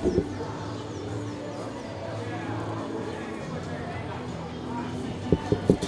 Thank you.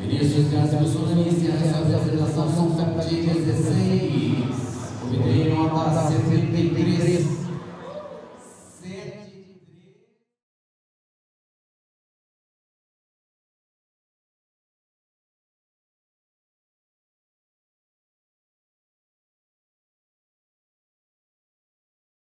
Vinícius traz a sua delícia, essa apresentação são